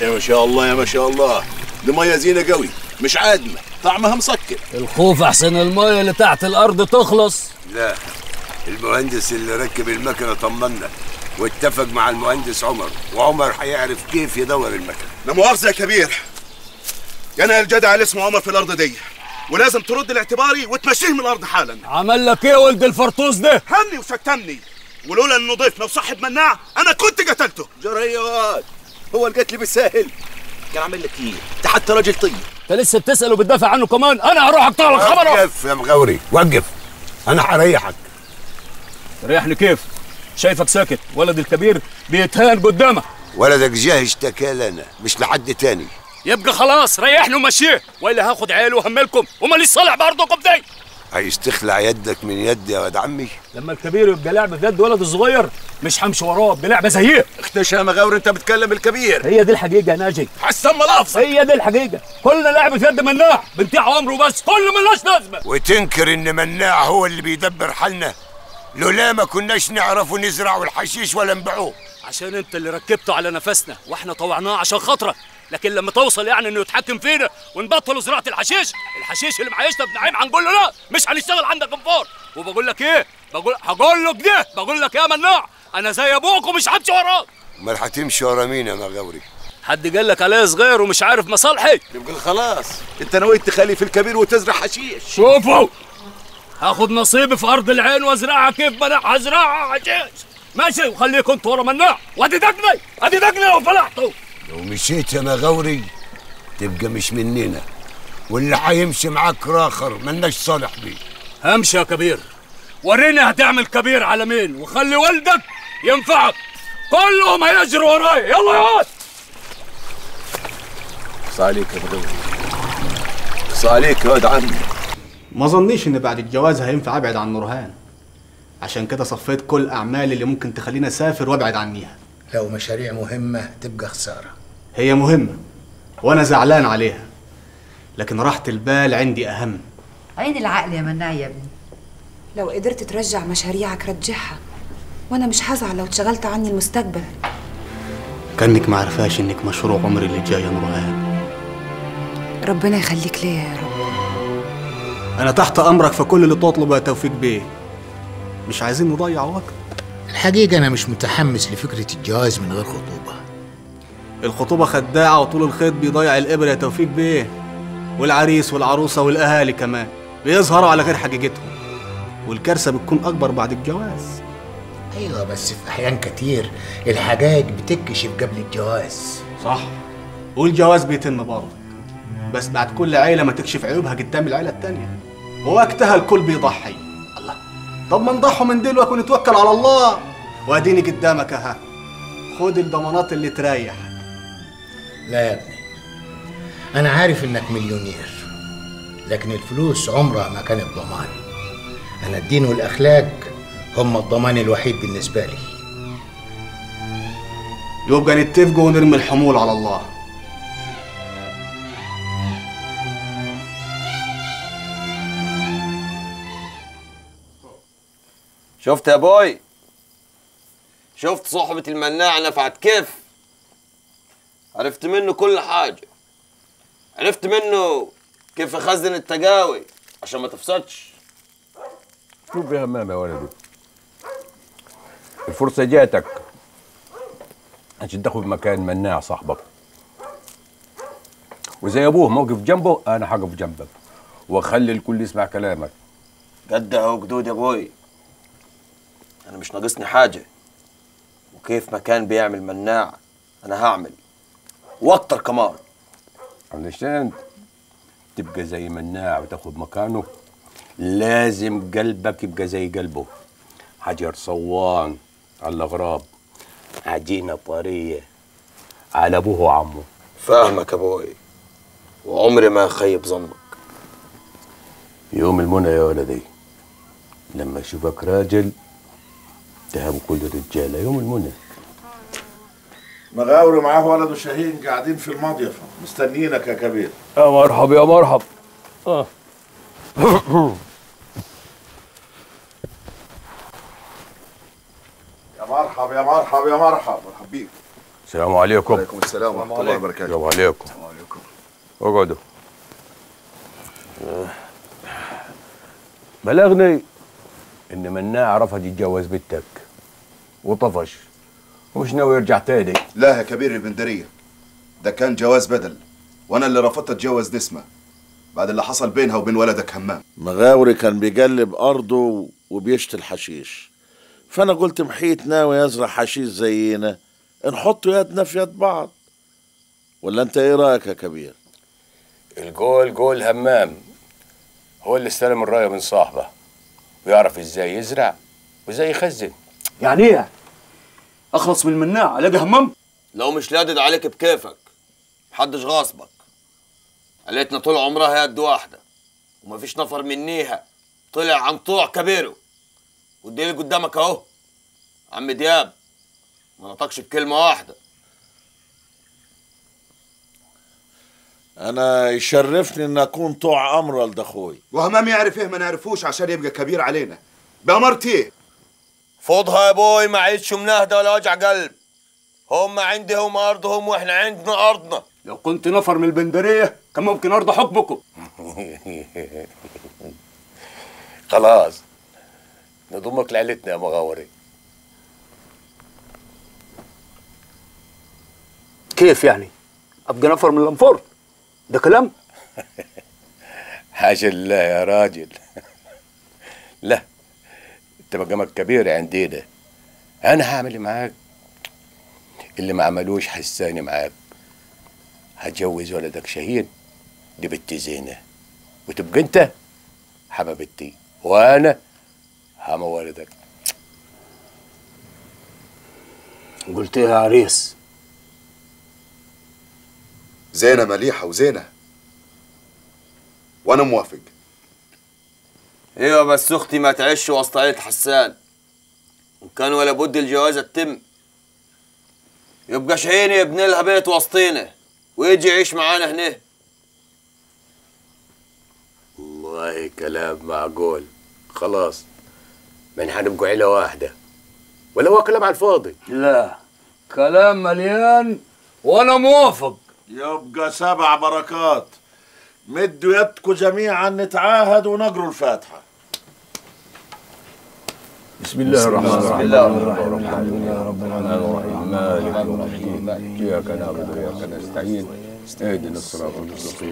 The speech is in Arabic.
يا ما شاء الله يا ما شاء الله. دي ميه زينة قوي مش عادمة طعمها مسكر. الخوف أحسن المية اللي تحت الأرض تخلص. لا المهندس اللي ركب المكنة طمنا واتفق مع المهندس عمر وعمر هيعرف كيف يدور المكنة. لا مؤاخذة يا كبير. أنا الجدع اللي اسمه عمر في الأرض دي ولازم ترد لاعتباري وتمشيه من الأرض حالا. عمل لك إيه ولد الفرطوس ده؟ هني وشتمني ولولا إنه ضيفنا وصاحب مناع أنا كنت قتلته. جريات هو القتل بالساهل. كان عامل لك إيه؟ أنت حتى راجل طيب. أنت لسه بتسأل وبتدافع عنه كمان. أنا هروح أقطع لك خبره. وقف يا مغاوري وقف. أنا هريحك. ريحني كيف؟ شايفك ساكت. ولد الكبير بيتهان قدامك. ولدك جاه اشتكى لنا مش لحد تاني. يبقى خلاص ريحني ومشيه. وإلا هاخد عياله وهملكم. وماليش صالح برضكم دي عايز تخلع يدك من يدي يا ولد عمي. لما الكبير يبقى لعبه بيد ولد الصغير مش همشي وراه بلعبه زيه اختشى يا مغاور انت بتكلم الكبير. هي دي الحقيقة يا ناجي. حسن ملافظه هي دي الحقيقة. كلنا لعبه يد مناع بنتيع عمره بس كله ملوش لازمة. وتنكر إن مناع هو اللي بيدبر حالنا. لولا ما كناش نعرفوا نزرعوا الحشيش ولا نبيعوه. عشان انت اللي ركبته على نفسنا وإحنا طوعناه عشان خاطرك. لكن لما توصل يعني انه يتحكم فينا ونبطل زراعة الحشيش الحشيش اللي معيشنا بنعيم هنقول له لا مش هنشتغل عندك انفار وبقول لك إيه؟ بقول هقول له كده بقول لك يا مناع أنا زي أبوك ومش همشي وراك. أمال هتمشي ورا مين يا مغاوري؟ حد قال لك عليا صغير ومش عارف مصالحي؟ يبقى خلاص. انت نويت تخلي في الكبير وتزرع حشيش. شوفوا! هاخد نصيبي في أرض العين وأزرعها كيف ما أنا هزرعها حشيش. ماشي وخليكم أنتوا ورا مناع. وادي دقني ادي دقني لو فلحتوا لو مشيت يا مغاوري تبقى مش مننا واللي هيمشي معاك راخر ملناش صالح بيه. امشي يا كبير. وريني هتعمل كبير على مين وخلي والدك ينفعك. كلهم هيجروا وراي. يلا يا واد اقصى عليك يا مغاور اقصى عليك يا واد عمي. ما ظنيش إن بعد الجواز هينفع أبعد عن نورهان. عشان كده صفيت كل أعمالي اللي ممكن تخليني أسافر وأبعد عنيها. لو مشاريع مهمة تبقى خسارة. هي مهمة وأنا زعلان عليها لكن راحة البال عندي أهم. عين العقل يا مناع يا ابني. لو قدرت ترجع مشاريعك رجعها وأنا مش هزعل لو اتشغلت عني المستقبل. كأنك ما عرفاش إنك مشروع عمري اللي جاي يا نورهان ربنا يخليك ليا يا رب. أنا تحت أمرك في كل اللي تطلبه يا توفيق بيه. مش عايزين نضيع وقت. الحقيقة أنا مش متحمس لفكرة الجواز من غير خطوبة. الخطوبة خداعة وطول الخيط بيضيع الإبرة يا توفيق بيه. والعريس والعروسة والأهالي كمان بيظهروا على غير حقيقتهم. والكارثة بتكون أكبر بعد الجواز. أيوة بس في أحيان كتير الحقائق بتكشف قبل الجواز. صح. والجواز بيتم برضه. بس بعد كل عيلة ما تكشف عيوبها قدام العيلة التانية. ووقتها الكل بيضحي. طب ما نضحوا من دلوقتي ونتوكل على الله. واديني قدامك أها خد الضمانات اللي تريح. لا يا ابني أنا عارف إنك مليونير لكن الفلوس عمرها ما كانت ضمان. أنا الدين والأخلاق هم الضمان الوحيد بالنسبة لي. يبقى نتفقوا ونرمي الحمول على الله. شفت يا بوي؟ شفت صحبة المناع نفعت كيف؟ عرفت منه كل حاجة. عرفت منه كيف يخزن التجاوي عشان ما تفسدش. شوف يا همام يا ولدي. الفرصة جاتك عشان تاخد مكان مناع صاحبك. وزي أبوه موقف جنبه أنا هقف جنبك. واخلي الكل يسمع كلامك. قدها وجدود يا بوي. أنا مش ناقصني حاجة. وكيف ما كان بيعمل مناع أنا هعمل. وأكتر كمان. علشان تبقى زي مناع وتاخد مكانه لازم قلبك يبقى زي قلبه. حجر صوان على الأغراب عجينة طرية على أبوه وعمه. فاهمك يا بوي. وعمري ما اخيب ظنك. يوم المنى يا ولدي لما أشوفك راجل تهاب كل الرجاله يوم المنى. مغاوري معاه ولده شاهين قاعدين في المضيفة مستنيينك يا كبير. يا مرحب يا مرحب. آه. يا مرحب يا مرحب يا مرحب. مرحب بيك السلام عليكم. وعليكم السلام ورحمة الله وبركاته. السلام عليكم. اقعدوا. بلغني إن مناع رفض يتجوز بنتك. وطفش. ومش ناوي يرجع تاني؟ لا يا كبير البندريه ده كان جواز بدل. وأنا اللي رفضت اتجوز نسمة. بعد اللي حصل بينها وبين ولدك همام. مغاوري كان بيجلب أرضه وبيشتي الحشيش. فأنا قلت محيط ناوي يزرع حشيش زينا. نحط يدنا في يد بعض. ولا أنت إيه رأيك يا كبير؟ الجول جول همام. هو اللي استلم الرايه من صاحبه. ويعرف إزاي يزرع وإزاي يخزن. يعني إيه؟ أخلص من المناع الاقي همام لو مش لادد عليك بكيفك محدش غاصبك. قالتنا طول عمرها يد واحدة ومفيش نفر منيها. طلع عن طوع كبيره. والدليل قدامك أهو. عم دياب ما نطقش بكلمة واحدة. أنا يشرفني إن أكون طوع أمر ولد أخوي وهمام يعرف إيه ما نعرفوش عشان يبقى كبير علينا. بأمرتي فوضها يا بوي ما عيدش مناهدة ولا وجع قلب. هم عندهم أرضهم وإحنا عندنا أرضنا. لو كنت نفر من البندرية كان ممكن ارضى حكمكم. خلاص. نضمك لعيلتنا يا مغاوري. كيف يعني؟ أبقى نفر من الانفار ده كلام. حاجة لله يا راجل. لا. انت مقامك كبير عندنا أنا هعمل معاك؟ اللي ما عملوش حساني معاك. هتجوز ولدك شاهين دي بنت زينة. وتبقى أنت حبيبتي وأنا حما ولدك قلت إيه يا عريس؟ زينة مليحة وزينة. وأنا موافق. أيوه بس أختي ما تعيش وسط عيلة حسان. وكان ولا بد الجوازة تتم يبقى شاهين يبني لها بيت وسطينا ويجي يعيش معانا هنا. والله كلام معقول. خلاص من هنبقوا عيلة واحدة. ولا هو كلام على الفاضي؟ لا كلام مليان وأنا موافق. يبقى سبع بركات. مدوا يدكم جميعا نتعاهد ونقروا الفاتحة. بسم الله الرحمن الرحيم بسم الله الحمد لله رب العالمين مالك يوم الدين اياك نعبد واياك نستعين اهدنا الصراط المستقيم